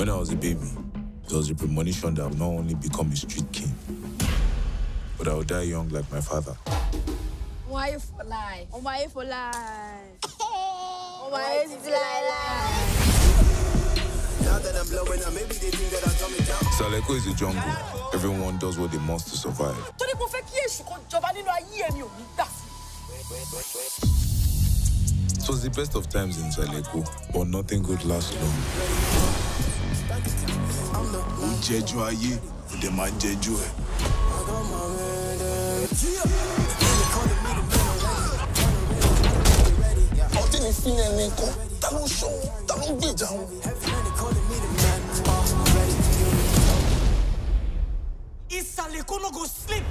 When I was a baby, there was a premonition that I would not only become a street king, but I would die young like my father. Why for lie? Oh my for lie. Oh my is lie lie. Now that I'm blowing up, maybe they think that I dumb it down. Isale Eko is a jungle. Everyone does what they must to survive. torí mo fẹ́ kí èṣù kan jọba nínú ayé ẹ̀mí ò ní gbà sí. It was the best of times in Isale Eko, but nothing good lasts long. Ó jẹjú ayé ó dẹ̀ máa jẹjú ẹ̀. ọtí mi fi ní ẹni kan ta ló ń ṣọ́ ta ló ń gbèjà wọn. ìsàlẹ̀ kó no go sleep